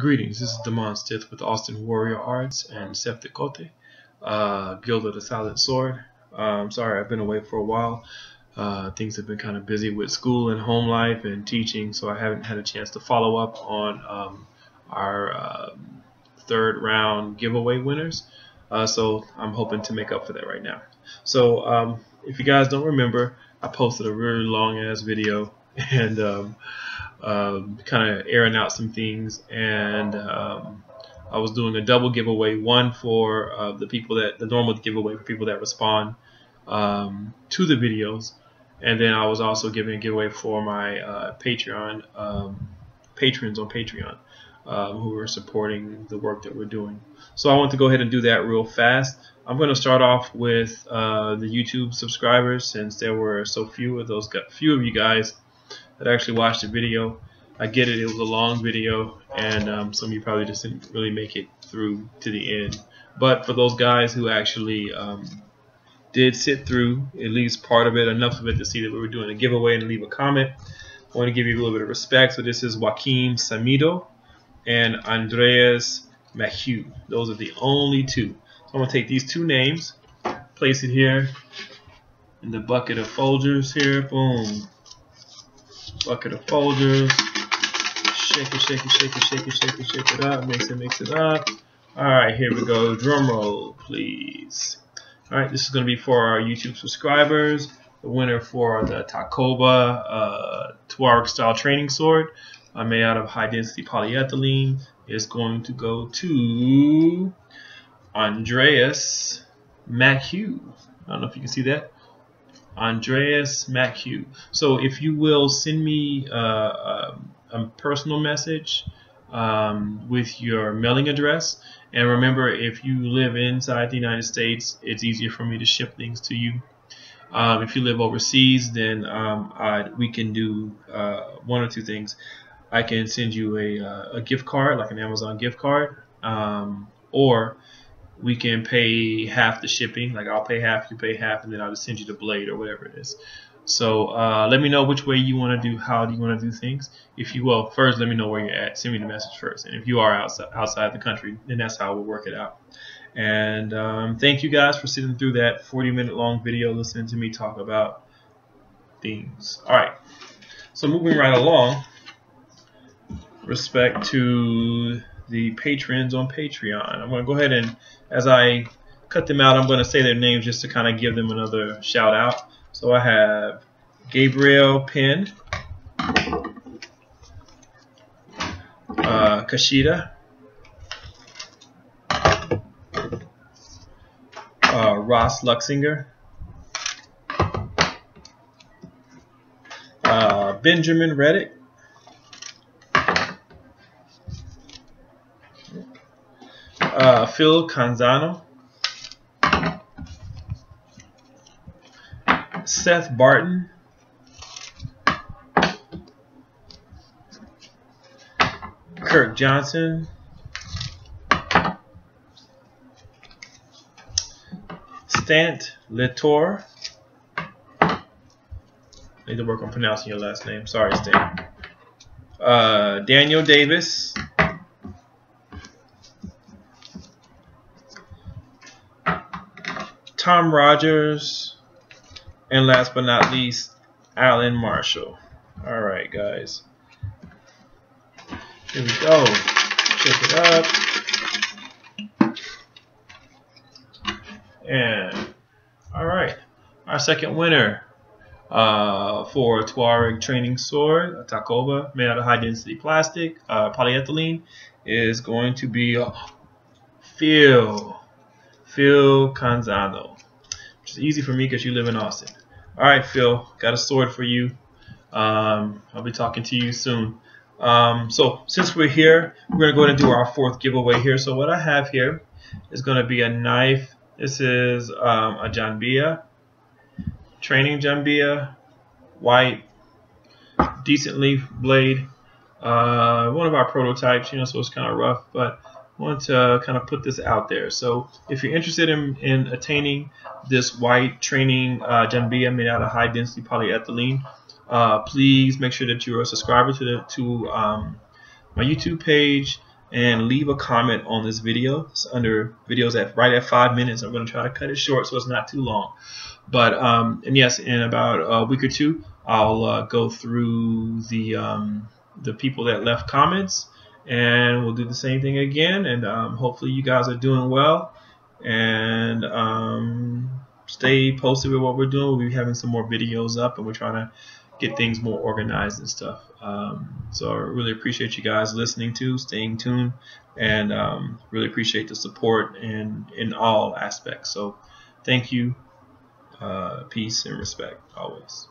Greetings, this is Da'Mon Stith with Austin Warrior Arts and Seth Decote, uh, Guild of the Silent Sword. Um, sorry, I've been away for a while. Uh, things have been kind of busy with school and home life and teaching, so I haven't had a chance to follow up on um, our uh, third round giveaway winners. Uh, so I'm hoping to make up for that right now. So um, if you guys don't remember, I posted a really long ass video and um, um, kind of airing out some things, and um, I was doing a double giveaway, one for uh, the people that the normal giveaway for people that respond um, to the videos, and then I was also giving a giveaway for my uh, Patreon um, patrons on Patreon um, who are supporting the work that we're doing. So I want to go ahead and do that real fast. I'm going to start off with uh, the YouTube subscribers since there were so few of those few of you guys that actually watched the video. I get it, it was a long video, and um, some of you probably just didn't really make it through to the end. But for those guys who actually um, did sit through at least part of it, enough of it to see that we were doing a giveaway and leave a comment, I want to give you a little bit of respect. So this is Joaquim Samido and Andreas Mahieu. Those are the only two. So I'm going to take these two names, place it here in the bucket of Folgers here. Boom bucket of Folgers. Shake it, shake it, shake it, shake it, shake it, shake it up. Mix it, mix it up. Alright, here we go. Drum roll, please. Alright, this is going to be for our YouTube subscribers. The winner for the Takoba uh, Tuareg style training sword uh, made out of high density polyethylene is going to go to Andreas Macu. I don't know if you can see that. Andreas Macu. So if you will send me uh, a, a, personal message um, with your mailing address, and remember if you live inside the United States, it's easier for me to ship things to you. Um, if you live overseas, then um, we can do uh, one or two things. I can send you a, uh, a gift card, like an Amazon gift card, um, or we can pay half the shipping. Like I'll pay half, you pay half, and then I'll just send you the blade or whatever it is. So uh, let me know which way you want to do, how do you want to do things. If you will, first let me know where you're at. Send me the message first. And if you are outside, outside the country, then that's how we'll work it out. And um, thank you guys for sitting through that 40 minute long video listening to me talk about things. All right. So moving right along, respect to the patrons on Patreon. I'm going to go ahead and, as I cut them out, I'm going to say their names just to kind of give them another shout out. So I have Gabriel Penn, uh, Kashida, uh, Ross Luxinger, uh, Benjamin Reddick, uh, Phil Canzano, Seth Barton, Kirk Johnson, Stant Latour. Need to work on pronouncing your last name. Sorry, Stant. Uh, Daniel Davis. Tom Rogers, and last but not least, Alan Marshall. All right, guys. Here we go. Check it up. And all right, our second winner uh, for Tuareg training sword, a Takoba made out of high density plastic, uh, polyethylene, is going to be Phil. Phil Canzano. Which is easy for me because you live in Austin. Alright, Phil. Got a sword for you. Um, I'll be talking to you soon. Um, so since we're here, we're going to go ahead and do our fourth giveaway here. So what I have here is going to be a knife. This is um, a Janbia, training Janbia, white, decent leaf blade. Uh, one of our prototypes, you know, so it's kind of rough, but want to kind of put this out there. So if you're interested in, in attaining this white training uh, Janbia made out of high density polyethylene, uh, please make sure that you're a subscriber to the to um, my YouTube page. and leave a comment on this video. It's under videos at right at five minutes. I'm going to try to cut it short so it's not too long. But um, and yes, in about a week or two, I'll uh, go through the um, the people that left comments, and we'll do the same thing again. And um, hopefully, you guys are doing well. And um, stay posted with what we're doing. We'll be having some more videos up, and we're trying to get things more organized and stuff. Um, so I really appreciate you guys listening to, staying tuned, and um, really appreciate the support in in all aspects. So thank you, uh, peace and respect always.